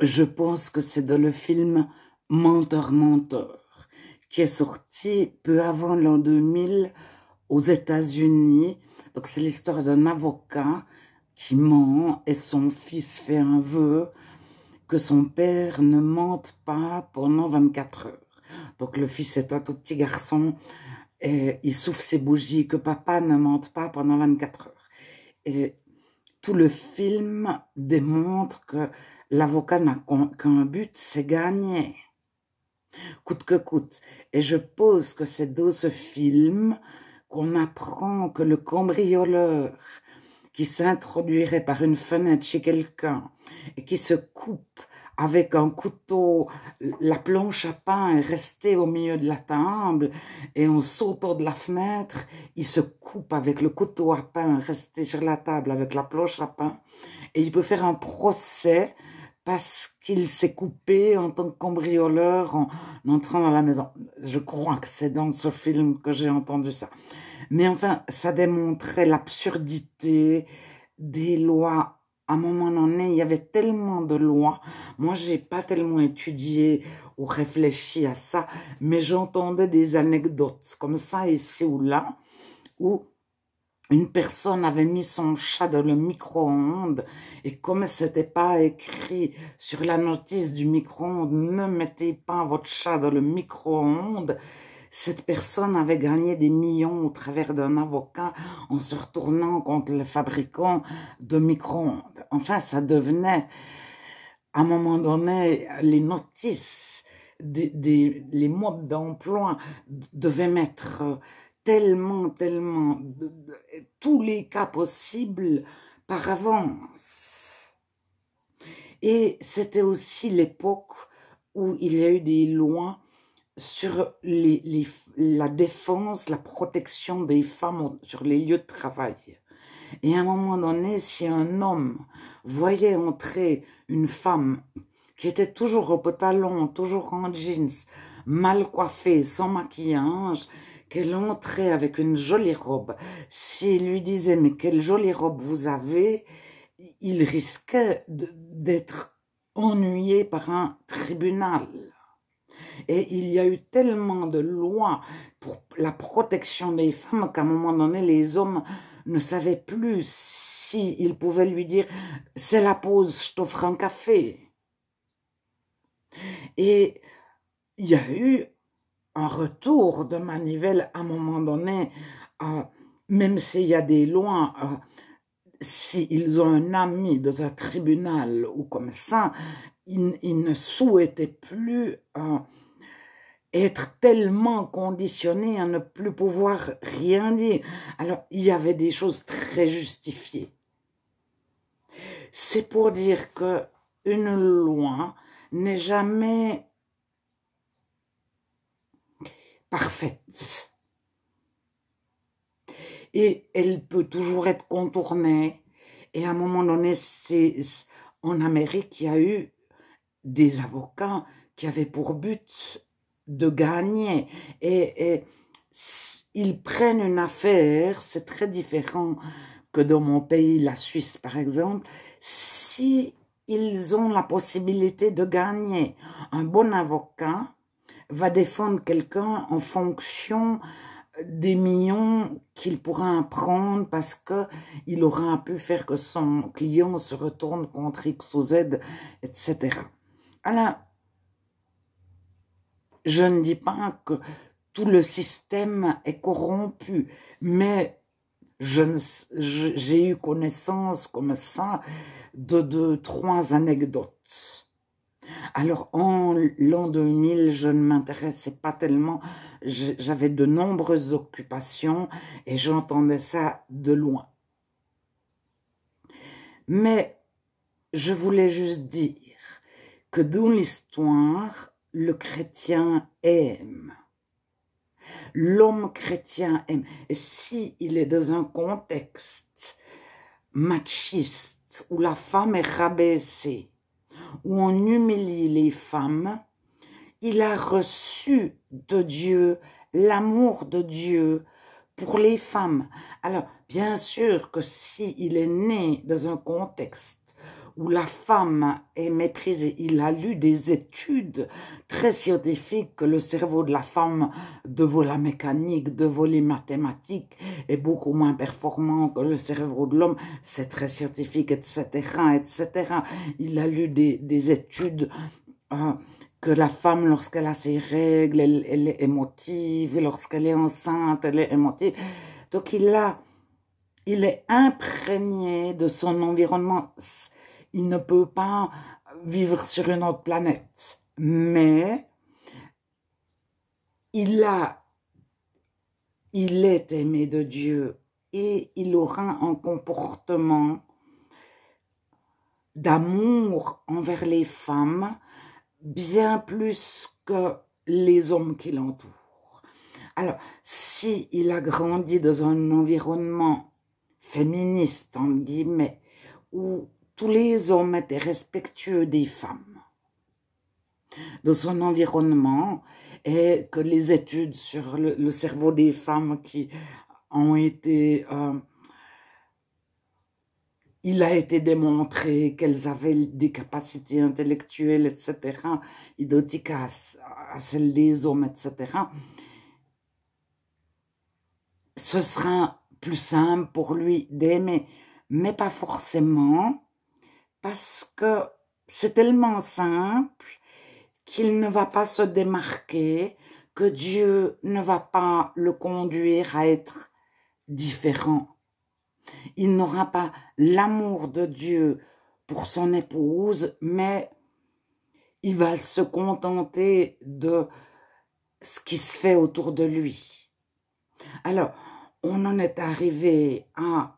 Je pense que c'est dans le film Menteur, menteur, qui est sorti peu avant l'an 2000 aux États-Unis. Donc c'est l'histoire d'un avocat qui ment et son fils fait un vœu que son père ne mente pas pendant 24 heures. Donc le fils est un tout petit garçon et il souffle ses bougies, que papa ne mente pas pendant 24 heures. Et tout le film démontre que l'avocat n'a qu'un but, c'est gagner. Coûte que coûte. Et je pose que c'est dans ce film qu'on apprend que le cambrioleur qui s'introduirait par une fenêtre chez quelqu'un et qui se coupe avec un couteau, la planche à pain est restée au milieu de la table et en sautant de la fenêtre, il se coupe avec le couteau à pain resté sur la table avec la planche à pain et il peut faire un procès parce qu'il s'est coupé en tant que cambrioleur en, entrant dans la maison. Je crois que c'est dans ce film que j'ai entendu ça. Mais enfin, ça démontrait l'absurdité des lois à un moment donné, il y avait tellement de lois. Moi, j'ai pas tellement étudié ou réfléchi à ça, mais j'entendais des anecdotes comme ça ici ou là, où une personne avait mis son chat dans le micro-ondes et comme c'était pas écrit sur la notice du micro-ondes, ne mettez pas votre chat dans le micro-ondes, cette personne avait gagné des millions au travers d'un avocat en se retournant contre le fabricant de micro-ondes. Enfin, ça devenait, à un moment donné, les notices, des, les modes d'emploi devaient mettre tellement, tellement, tous les cas possibles par avance. Et c'était aussi l'époque où il y a eu des lois sur la défense, la protection des femmes sur les lieux de travail. Et à un moment donné, si un homme voyait entrer une femme qui était toujours au pantalon, toujours en jeans, mal coiffée, sans maquillage, qu'elle entrait avec une jolie robe, s'il lui disait mais quelle jolie robe vous avez, il risquait d'être ennuyé par un tribunal. Et il y a eu tellement de lois pour la protection des femmes qu'à un moment donné, les hommes ne savaient plus s'ils pouvaient lui dire « c'est la pause, je t'offre un café ». Et il y a eu un retour de manivelle à un moment donné, euh, même s'il y a des lois, euh, s'ils ont un ami dans un tribunal ou comme ça, ils, ne souhaitaient plus euh, être tellement conditionnés à ne plus pouvoir rien dire. Alors, il y avait des choses très justifiées. C'est pour dire que une loi n'est jamais parfaite. Et elle peut toujours être contournée. Et à un moment donné, c'est en Amérique, il y a eu des avocats qui avaient pour but de gagner. Et, ils prennent une affaire, c'est très différent que dans mon pays, la Suisse par exemple, si ils ont la possibilité de gagner. Un bon avocat va défendre quelqu'un en fonction des millions qu'il pourra prendre parce que il aura pu faire que son client se retourne contre X ou Z, etc. Alors, je ne dis pas que tout le système est corrompu, mais j'ai eu connaissance comme ça de, de trois anecdotes. Alors, en l'an 2000, je ne m'intéressais pas tellement. J'avais de nombreuses occupations et j'entendais ça de loin. Mais je voulais juste dire que dans l'histoire, le chrétien aime. L'homme chrétien aime. Et si il est dans un contexte machiste où la femme est rabaissée, où on humilie les femmes, il a reçu de Dieu l'amour de Dieu pour les femmes. Alors, bien sûr que si il est né dans un contexte où la femme est méprisée. Il a lu des études très scientifiques que le cerveau de la femme devant la mécanique, devant les mathématiques est beaucoup moins performant que le cerveau de l'homme. C'est très scientifique, etc., etc. Il a lu des, études euh, que la femme, lorsqu'elle a ses règles, elle, est émotive, lorsqu'elle est enceinte, elle est émotive. Donc il il est imprégné de son environnement il ne peut pas vivre sur une autre planète. Mais il a, il est aimé de Dieu et il aura un comportement d'amour envers les femmes bien plus que les hommes qui l'entourent. Alors, si il a grandi dans un environnement féministe, en guillemets, où tous les hommes étaient respectueux des femmes de son environnement et que les études sur le, cerveau des femmes qui ont été... Euh, il a été démontré qu'elles avaient des capacités intellectuelles, etc., identiques à, à celles des hommes, etc. Ce sera plus simple pour lui d'aimer, mais pas forcément parce que c'est tellement simple qu'il ne va pas se démarquer, que Dieu ne va pas le conduire à être différent. Il n'aura pas l'amour de Dieu pour son épouse, mais il va se contenter de ce qui se fait autour de lui. Alors, on en est arrivé à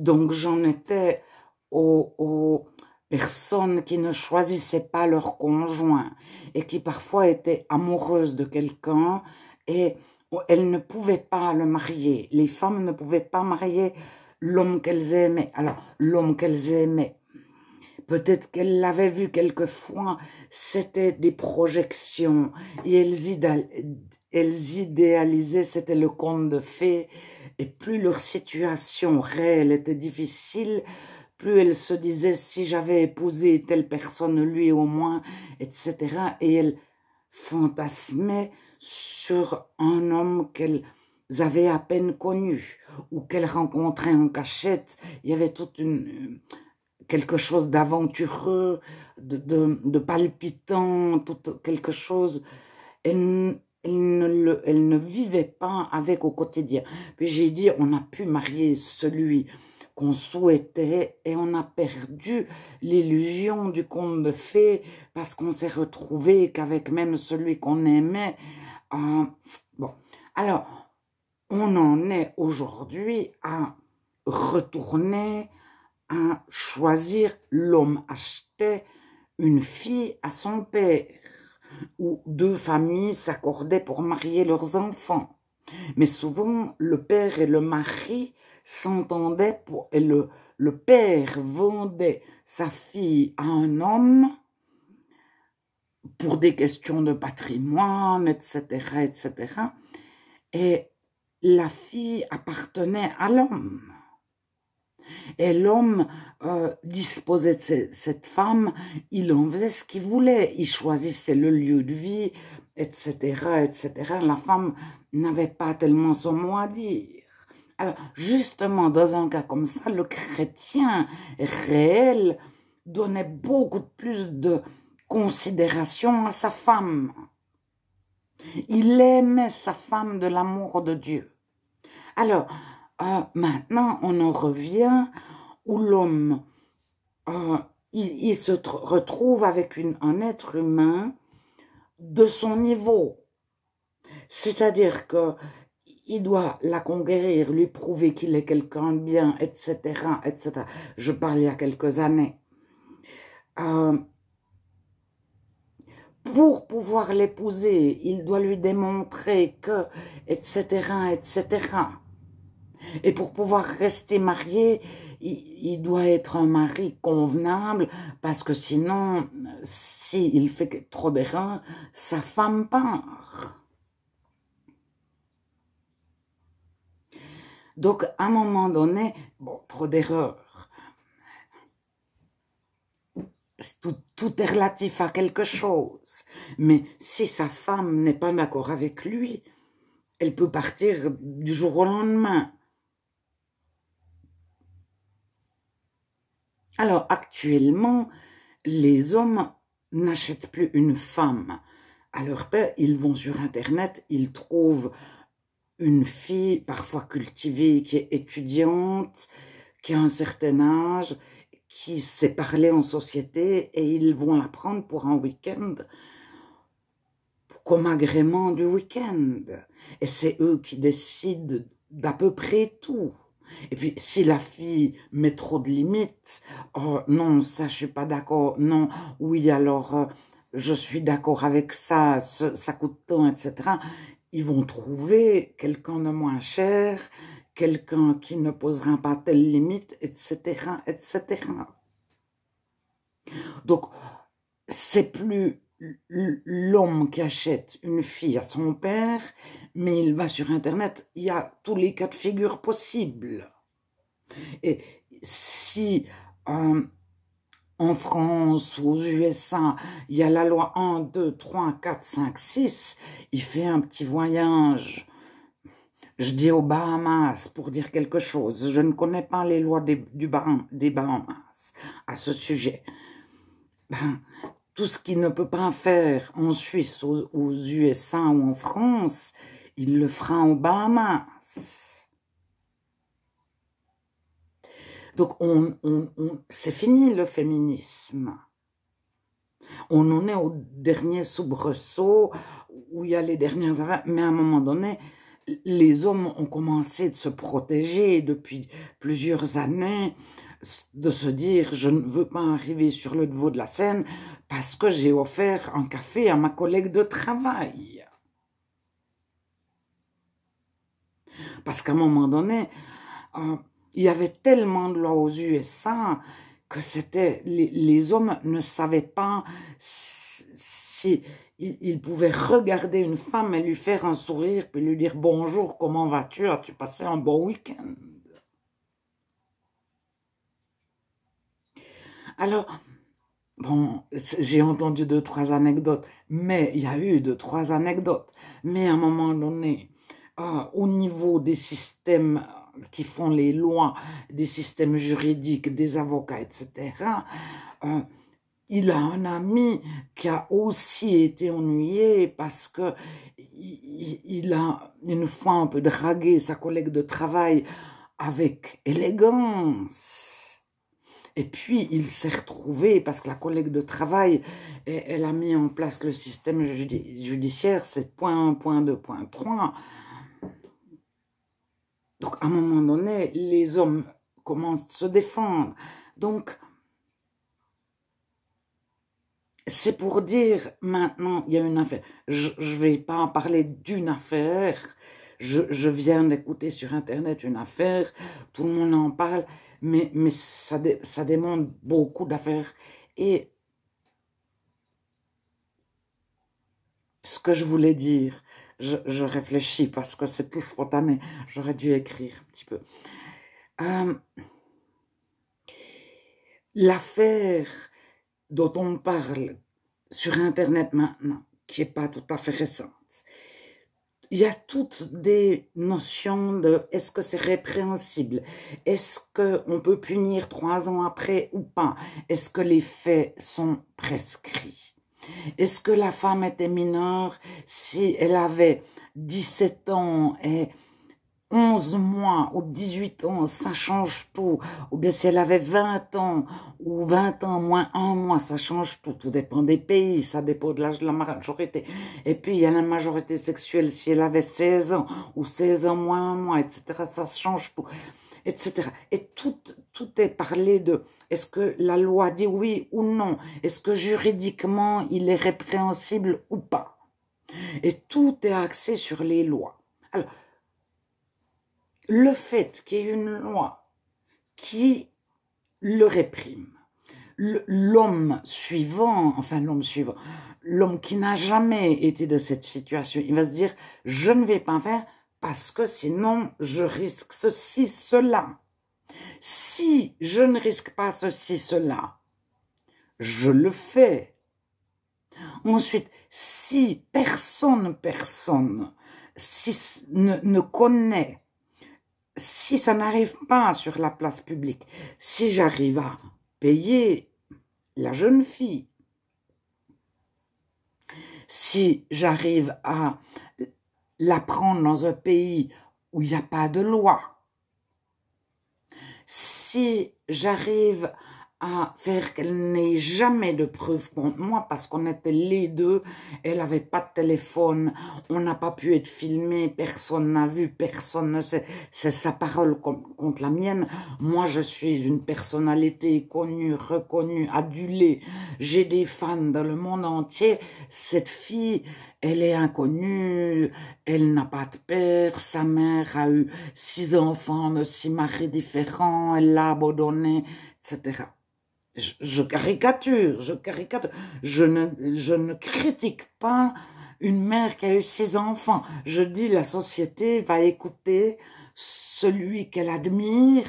Donc j'en étais aux, personnes qui ne choisissaient pas leur conjoint et qui parfois étaient amoureuses de quelqu'un et elles ne pouvaient pas le marier. Les femmes ne pouvaient pas marier l'homme qu'elles aimaient. Alors l'homme qu'elles aimaient, peut-être qu'elles l'avaient vu quelquefois, c'était des projections et elles, elles idéalisaient, c'était le conte de fées et plus leur situation réelle était difficile, plus elles se disaient si j'avais épousé telle personne, lui au moins, etc. Et elles fantasmaient sur un homme qu'elles avaient à peine connu ou qu'elles rencontraient en cachette. Il y avait toute une quelque chose d'aventureux, de, palpitant, tout, quelque chose elle ne, elle ne vivait pas avec au quotidien. Puis j'ai dit, on a pu marier celui qu'on souhaitait et on a perdu l'illusion du conte de fées parce qu'on s'est retrouvé qu'avec même celui qu'on aimait. Euh, bon, alors, on en est aujourd'hui à retourner à choisir l'homme achetait une fille à son père où deux familles s'accordaient pour marier leurs enfants. Mais souvent, le père et le mari s'entendaient pour, et le, le père vendait sa fille à un homme pour des questions de patrimoine, etc., etc. Et la fille appartenait à l'homme. Et l'homme euh, disposait de cette femme, il en faisait ce qu'il voulait, il choisissait le lieu de vie, etc., etc. La femme n'avait pas tellement son mot à dire. Alors, justement, dans un cas comme ça, le chrétien réel donnait beaucoup plus de considération à sa femme. Il aimait sa femme de l'amour de Dieu. Alors, maintenant, on en revient où l'homme, ah, il, se retrouve avec un être humain de son niveau. C'est-à-dire que il doit la conquérir, lui prouver qu'il est quelqu'un de bien, etc., etc. Je parle il y a quelques années. Euh, pour pouvoir l'épouser, il doit lui démontrer que, etc., etc. Et pour pouvoir rester marié, il, doit être un mari convenable, parce que sinon, s'il fait trop d'erreurs, sa femme part. Donc, à un moment donné, bon, trop d'erreurs. Tout, tout, est relatif à quelque chose. Mais si sa femme n'est pas d'accord avec lui, elle peut partir du jour au lendemain. Alors actuellement, les hommes n'achètent plus une femme à leur père, ils vont sur Internet, ils trouvent une fille parfois cultivée qui est étudiante, qui a un certain âge, qui sait parler en société et ils vont la prendre pour un week-end comme agrément du week-end. Et c'est eux qui décident d'à peu près tout. Et puis, si la fille met trop de limites, oh non, ça, je suis pas d'accord, non, oui, alors, euh, je suis d'accord avec ça, ça coûte tant, etc. Ils vont trouver quelqu'un de moins cher, quelqu'un qui ne posera pas telle limite, etc., etc. Donc, c'est plus l'homme qui achète une fille à son père, mais il va sur Internet, il y a tous les cas de figure possibles. Et si euh, en France ou aux USA, il y a la loi 1, 2, 3, 4, 5, 6, il fait un petit voyage, je dis aux Bahamas pour dire quelque chose, je ne connais pas les lois des, du Bahamas à ce sujet. Ben, tout ce qu'il ne peut pas faire en Suisse, aux, USA ou en France, il le fera aux Bahamas. Donc, on, c'est fini le féminisme. On en est au dernier soubresaut où il y a les dernières mais à un moment donné, les hommes ont commencé de se protéger depuis plusieurs années de se dire je ne veux pas arriver sur le devant de la scène parce que j'ai offert un café à ma collègue de travail. Parce qu'à un moment donné, euh, il y avait tellement de lois aux USA que c'était les, hommes ne savaient pas si, ils, pouvaient regarder une femme et lui faire un sourire puis lui dire bonjour comment vas-tu? As-tu passé un bon week-end Alors, bon, j'ai entendu deux, trois anecdotes, mais il y a eu deux, trois anecdotes. Mais à un moment donné, euh, au niveau des systèmes qui font les lois, des systèmes juridiques, des avocats, etc., euh, il a un ami qui a aussi été ennuyé parce que il a une fois un peu dragué sa collègue de travail avec élégance et puis, il s'est retrouvé, parce que la collègue de travail, elle a mis en place le système judiciaire, c'est point 1, point 2, point 3. Donc, à un moment donné, les hommes commencent à se défendre. Donc, c'est pour dire, maintenant, il y a une affaire. Je ne vais pas en parler d'une affaire. Je, je viens d'écouter sur Internet une affaire. Tout le monde en parle mais, mais ça, ça demande beaucoup d'affaires. Et ce que je voulais dire, je, je réfléchis parce que c'est tout spontané, j'aurais dû écrire un petit peu. Euh, l'affaire dont on parle sur Internet maintenant, qui n'est pas tout à fait récente, il y a toutes des notions de est-ce que c'est répréhensible, est-ce qu'on peut punir trois ans après ou pas, est-ce que les faits sont prescrits, est-ce que la femme était mineure? Si elle avait 17 ans et 11 mois ou 18 ans, ça change tout. Ou bien si elle avait 20 ans ou 20 ans moins un mois, ça change tout. Tout dépend des pays, ça dépend de l'âge de la majorité. Et puis il y a la majorité sexuelle si elle avait 16 ans ou 16 ans moins un mois, etc. Ça change tout, etc. Et tout, tout est parlé de est-ce que la loi dit oui ou non? Est-ce que juridiquement il est répréhensible ou pas? Et tout est axé sur les lois. Alors, le fait qu'il y ait une loi qui le réprime, l'homme suivant, enfin l'homme suivant, l'homme qui n'a jamais été dans cette situation, il va se dire, je ne vais pas faire parce que sinon je risque ceci, cela. Si je ne risque pas ceci, cela, je le fais. Ensuite, si personne, personne, ne connaît, si ça n'arrive pas sur la place publique, si j'arrive à payer la jeune fille, si j'arrive à l'apprendre dans un pays où il n'y a pas de loi, si j'arrive à faire qu'elle n'ait jamais de preuves contre moi parce qu'on était les deux, elle avait pas de téléphone, on n'a pas pu être filmé, personne n'a vu, personne ne sait, c'est sa parole contre la mienne. Moi, je suis une personnalité connue, reconnue, adulée, j'ai des fans dans le monde entier. Cette fille, elle est inconnue, elle n'a pas de père, sa mère a eu six enfants de six maris différents, elle l'a abandonné, etc je, caricature, je caricature. Je ne, critique pas une mère qui a eu six enfants. Je dis la société va écouter celui qu'elle admire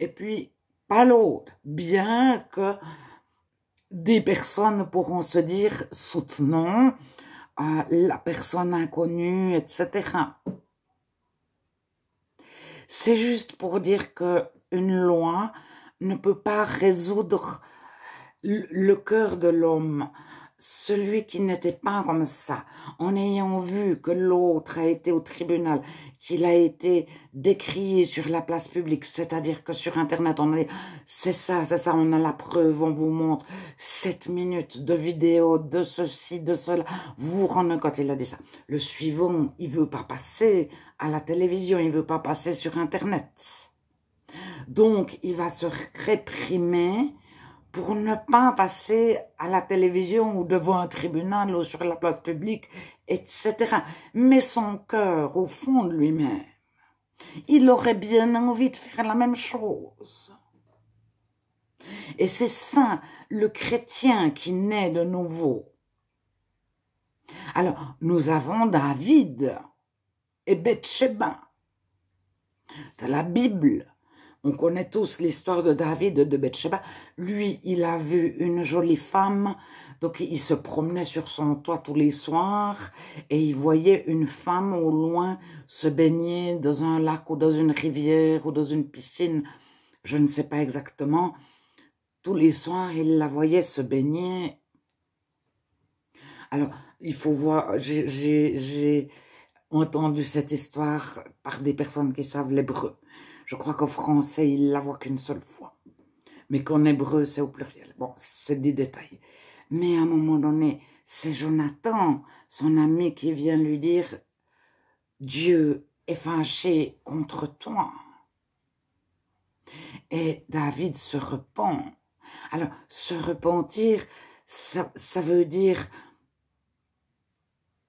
et puis pas l'autre. Bien que des personnes pourront se dire soutenons euh, la personne inconnue, etc. C'est juste pour dire que une loi ne peut pas résoudre le cœur de l'homme, celui qui n'était pas comme ça, en ayant vu que l'autre a été au tribunal, qu'il a été décrié sur la place publique, c'est-à-dire que sur Internet, on a dit, c'est ça, c'est ça, on a la preuve, on vous montre sept minutes de vidéo, de ceci, de cela, vous vous rendez compte, il a dit ça. Le suivant, il veut pas passer à la télévision, il veut pas passer sur Internet. Donc, il va se réprimer pour ne pas passer à la télévision ou devant un tribunal ou sur la place publique, etc. Mais son cœur, au fond de lui-même, il aurait bien envie de faire la même chose. Et c'est ça, le chrétien qui naît de nouveau. Alors, nous avons David et Bathsheba de la Bible on connaît tous l'histoire de David de Bathsheba. Lui, il a vu une jolie femme, donc il se promenait sur son toit tous les soirs et il voyait une femme au loin se baigner dans un lac ou dans une rivière ou dans une piscine, je ne sais pas exactement. Tous les soirs, il la voyait se baigner. Alors, il faut voir, j'ai entendu cette histoire par des personnes qui savent l'hébreu. Je crois qu'en français, il la voit qu'une seule fois. Mais qu'en hébreu, c'est au pluriel. Bon, c'est des détails. Mais à un moment donné, c'est Jonathan, son ami, qui vient lui dire Dieu est fâché contre toi. Et David se repent. Alors, se repentir, ça, ça veut dire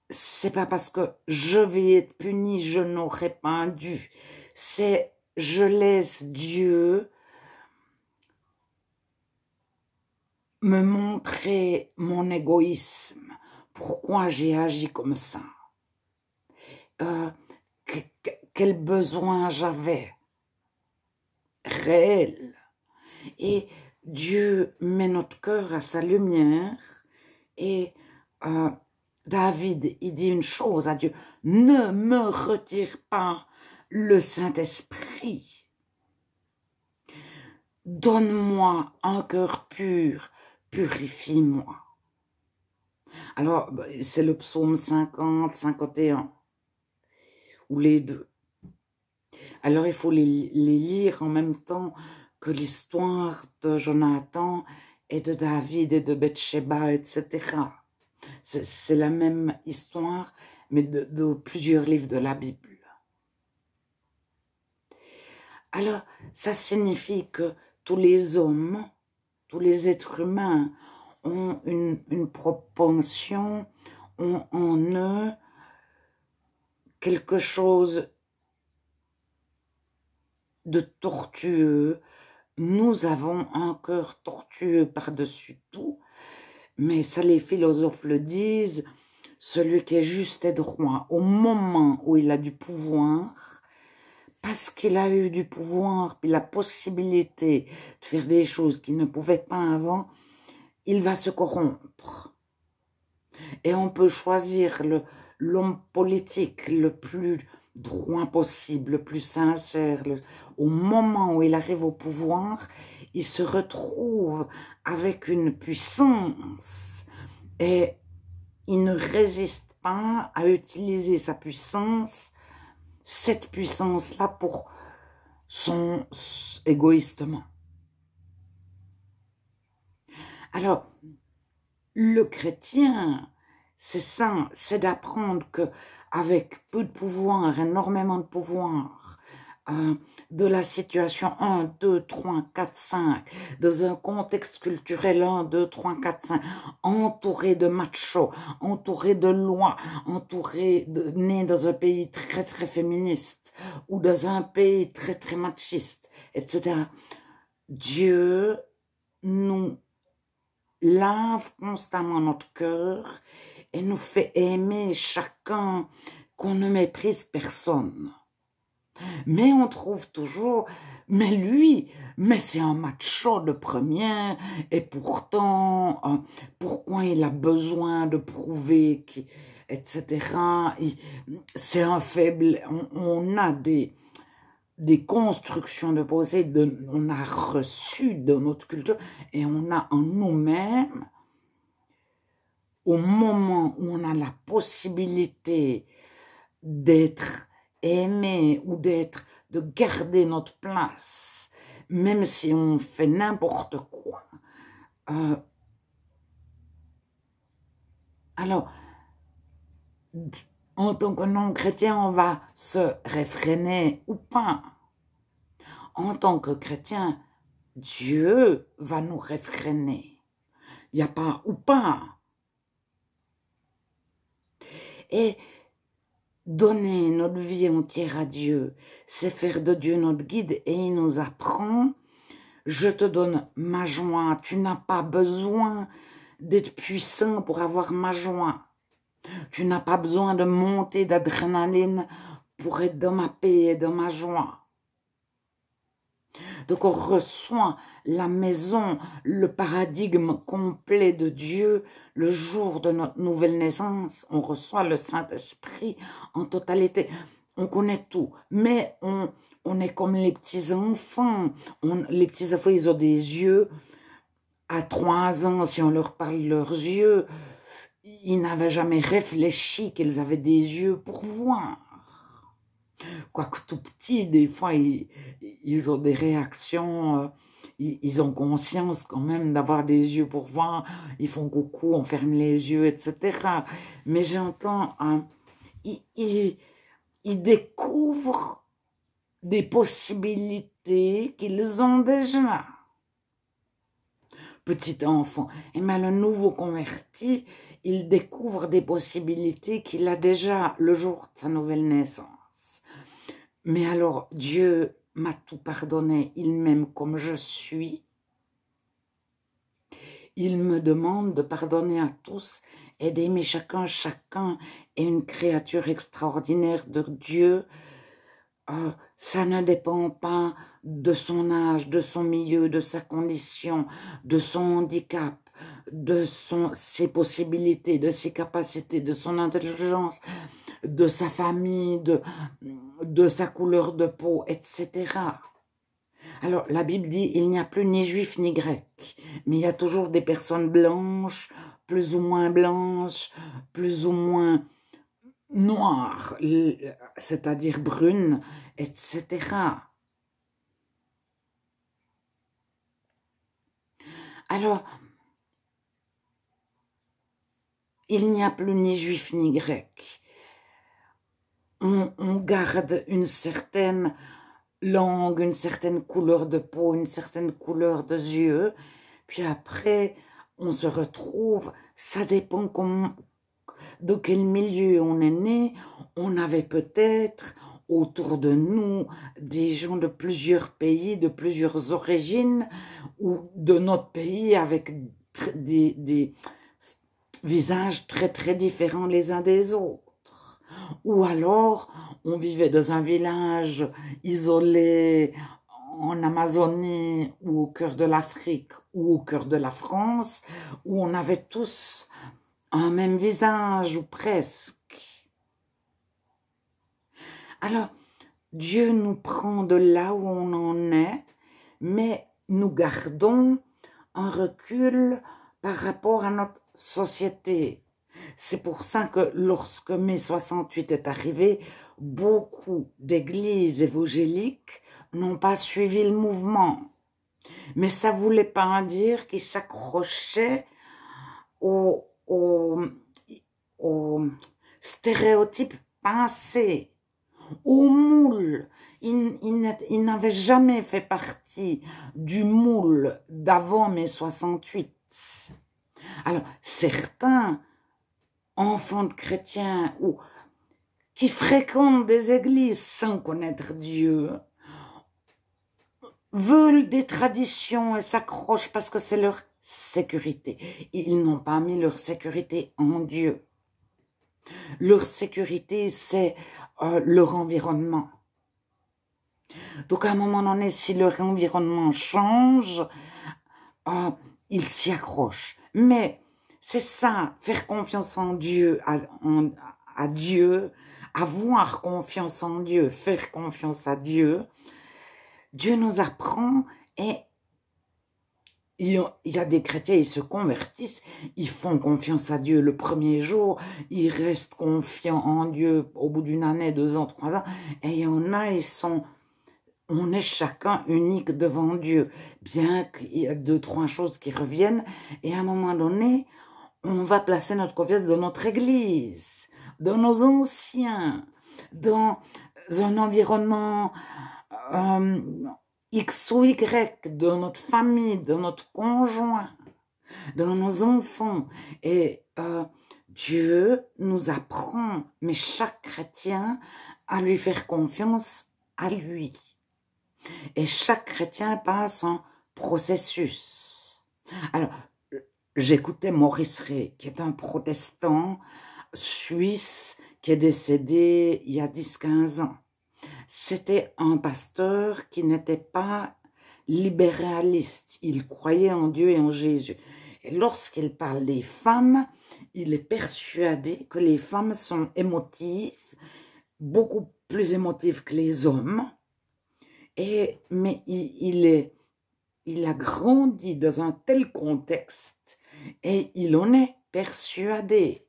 c'est pas parce que je vais être puni, je n'aurais pas dû. C'est je laisse Dieu me montrer mon égoïsme, pourquoi j'ai agi comme ça, euh, quel besoin j'avais? Réel. Et Dieu met notre cœur à sa lumière et euh, David, il dit une chose à Dieu, ne me retire pas le Saint-Esprit. Donne-moi un cœur pur, purifie-moi. Alors, bah, c'est le psaume 50, 51, ou les deux. Alors, il faut les, lire en même temps que l'histoire de Jonathan et de David et de Bathsheba, etc. C'est la même histoire, mais de plusieurs livres de la Bible. Alors, ça signifie que tous les hommes, tous les êtres humains ont une, propension, ont en eux quelque chose de tortueux. Nous avons un cœur tortueux par-dessus tout, mais ça les philosophes le disent, celui qui est juste et droit au moment où il a du pouvoir, parce qu'il a eu du pouvoir, puis la possibilité de faire des choses qu'il ne pouvait pas avant, il va se corrompre. Et on peut choisir l'homme politique le plus droit possible, le plus sincère. au moment où il arrive au pouvoir, il se retrouve avec une puissance et il ne résiste pas à utiliser sa puissance cette puissance-là pour son égoïstement. Alors, le chrétien, c'est ça, c'est d'apprendre que avec peu de pouvoir, énormément de pouvoir, de la situation 1, 2, 3, 4, 5, dans un contexte culturel 1, 2, 3, 4, 5, entouré de machos, entouré de lois, entouré de, né dans un pays très très féministe, ou dans un pays très très machiste, etc. Dieu nous lave constamment notre cœur et nous fait aimer chacun qu'on ne méprise personne. Mais on trouve toujours, mais lui, mais c'est un macho de première, et pourtant, hein, pourquoi il a besoin de prouver, etc. C'est un faible, on, a des, des constructions de pensée, de, on a reçu de notre culture, et on a en nous-mêmes, au moment où on a la possibilité d'être aimer ou d'être, de garder notre place, même si on fait n'importe quoi. Euh, alors, en tant que non-chrétien, on va se réfréner ou pas? En tant que chrétien, Dieu va nous réfréner. Il n'y a pas ou pas? Et Donner notre vie entière à Dieu, c'est faire de Dieu notre guide et il nous apprend, je te donne ma joie, tu n'as pas besoin d'être puissant pour avoir ma joie. Tu n'as pas besoin de monter d'adrénaline pour être dans ma paix et dans ma joie. Donc on reçoit la maison, le paradigme complet de Dieu le jour de notre nouvelle naissance. On reçoit le Saint-Esprit en totalité. On connaît tout, mais on, on est comme les petits-enfants. Les petits-enfants, ils ont des yeux. À trois ans, si on leur parle leurs yeux, ils n'avaient jamais réfléchi qu'ils avaient des yeux pour voir. Quoique tout petit, des fois, ils, ont des réactions, euh, ils, ont conscience quand même d'avoir des yeux pour voir, ils font coucou, on ferme les yeux, etc. Mais j'entends, ils, découvrent des possibilités qu'ils ont déjà. Petit enfant. Et mais le nouveau converti, il découvre des possibilités qu'il a déjà le jour de sa nouvelle naissance. Mais alors Dieu m'a tout pardonné, il m'aime comme je suis. Il me demande de pardonner à tous et d'aimer chacun. Chacun est une créature extraordinaire de Dieu. Euh, ça ne dépend pas de son âge, de son milieu, de sa condition, de son handicap, de ses possibilités, de ses capacités, de son intelligence, de sa famille, de, de sa couleur de peau, etc. Alors, la Bible dit, il n'y a plus ni juif ni grec, mais il y a toujours des personnes blanches, plus ou moins blanches, plus ou moins noires, c'est-à-dire brunes, etc. Alors, il n'y a plus ni juif ni grec. On, garde une certaine langue, une certaine couleur de peau, une certaine couleur de yeux, puis après, on se retrouve, ça dépend de quel milieu on est né, on avait peut-être autour de nous des gens de plusieurs pays, de plusieurs origines, ou de notre pays avec des, des visages très très différents les uns des autres. Ou alors, on vivait dans un village isolé en Amazonie ou au cœur de l'Afrique ou au cœur de la France, où on avait tous un même visage ou presque. Alors, Dieu nous prend de là où on en est, mais nous gardons un recul par rapport à notre société. C'est pour ça que lorsque mai 68 est arrivé, beaucoup d'églises évangéliques n'ont pas suivi le mouvement. Mais ça voulait pas dire qu'ils s'accrochaient aux, aux, aux stéréotypes pensés, aux moules. Ils, ils n'avaient jamais fait partie du moule d'avant mai 68. Alors, certains enfants de chrétiens ou qui fréquentent des églises sans connaître Dieu veulent des traditions et s'accrochent parce que c'est leur sécurité. Ils n'ont pas mis leur sécurité en Dieu. Leur sécurité, c'est euh, leur environnement. Donc à un moment donné, si leur environnement change, euh, ils s'y accrochent. Mais c'est ça, faire confiance en Dieu, à, Dieu, avoir confiance en Dieu, faire confiance à Dieu, Dieu nous apprend et il y a des chrétiens, ils se convertissent, ils font confiance à Dieu le premier jour, ils restent confiants en Dieu au bout d'une année, deux ans, trois ans, et il y en a, ils sont, on est chacun unique devant Dieu, bien qu'il y a deux, trois choses qui reviennent, et à un moment donné, on va placer notre confiance dans notre église, dans nos anciens, dans un environnement euh, X ou Y de notre famille, de notre conjoint, de nos enfants. Et euh, Dieu nous apprend, mais chaque chrétien, à lui faire confiance à lui. Et chaque chrétien passe un processus. Alors, j'écoutais Maurice Ray, qui est un protestant suisse qui est décédé il y a 10-15 ans c'était un pasteur qui n'était pas libéraliste. Il croyait en Dieu et en Jésus. Et lorsqu'il parle des femmes, il est persuadé que les femmes sont émotives, beaucoup plus émotives que les hommes. Et, mais il, est, il a grandi dans un tel contexte et il en est persuadé.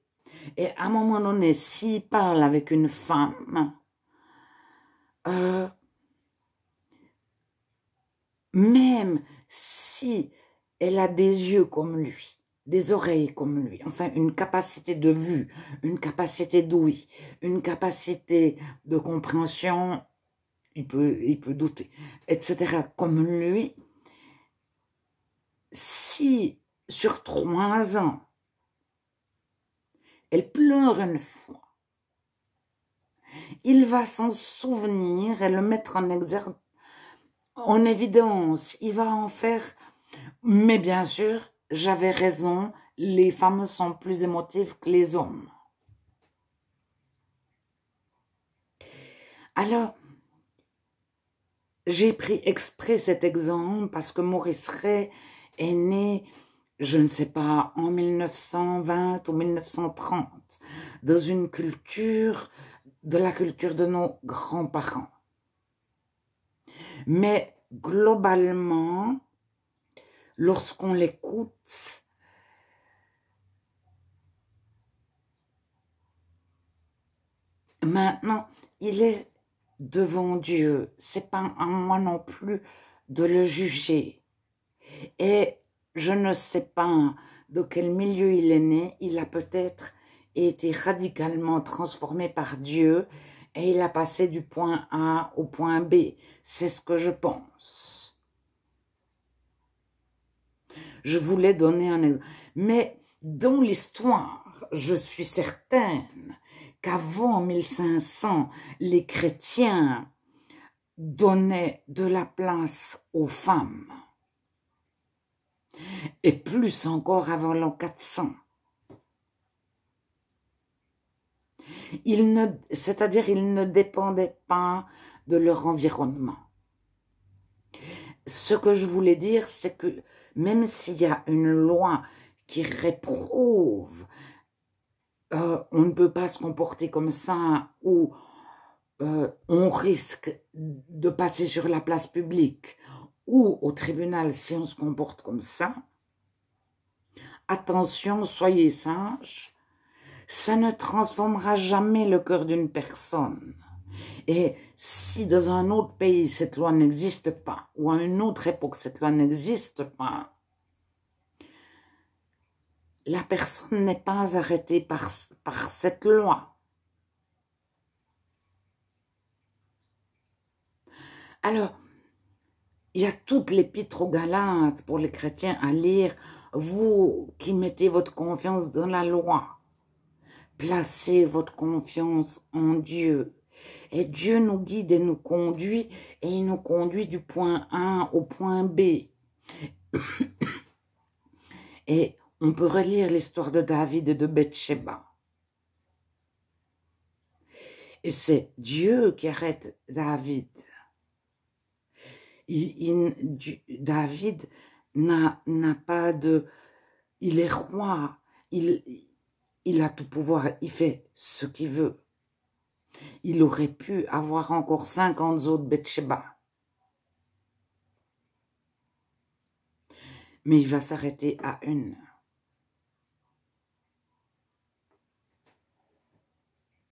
Et à un moment donné, s'il parle avec une femme, euh, même si elle a des yeux comme lui, des oreilles comme lui, enfin une capacité de vue, une capacité d'ouïe, une capacité de compréhension, il peut, il peut douter, etc. comme lui, si sur trois ans, elle pleure une fois, il va s'en souvenir et le mettre en exergue, en évidence. Il va en faire. Mais bien sûr, j'avais raison, les femmes sont plus émotives que les hommes. Alors, j'ai pris exprès cet exemple parce que Maurice Ray est né, je ne sais pas, en 1920 ou 1930, dans une culture de la culture de nos grands-parents. Mais globalement, lorsqu'on l'écoute, maintenant, il est devant Dieu. C'est pas à moi non plus de le juger. Et je ne sais pas de quel milieu il est né. Il a peut-être été radicalement transformé par Dieu et il a passé du point A au point B. C'est ce que je pense. Je voulais donner un exemple. Mais dans l'histoire, je suis certaine qu'avant 1500, les chrétiens donnaient de la place aux femmes. Et plus encore avant l'an 400 c'est-à-dire ils ne dépendaient pas de leur environnement. Ce que je voulais dire, c'est que même s'il y a une loi qui réprouve, euh, on ne peut pas se comporter comme ça, ou euh, on risque de passer sur la place publique, ou au tribunal si on se comporte comme ça, attention, soyez sages, ça ne transformera jamais le cœur d'une personne. Et si dans un autre pays cette loi n'existe pas, ou à une autre époque cette loi n'existe pas, la personne n'est pas arrêtée par, par cette loi. Alors, il y a toutes l'épître aux Galates pour les chrétiens à lire, vous qui mettez votre confiance dans la loi. Placez votre confiance en Dieu. Et Dieu nous guide et nous conduit, et il nous conduit du point A au point B. Et on peut relire l'histoire de David et de Bathsheba. Et c'est Dieu qui arrête David. David n'a pas de... Il est roi, il, il a tout pouvoir, il fait ce qu'il veut. Il aurait pu avoir encore 50 autres Bathsheba. Mais il va s'arrêter à une.